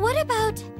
what about...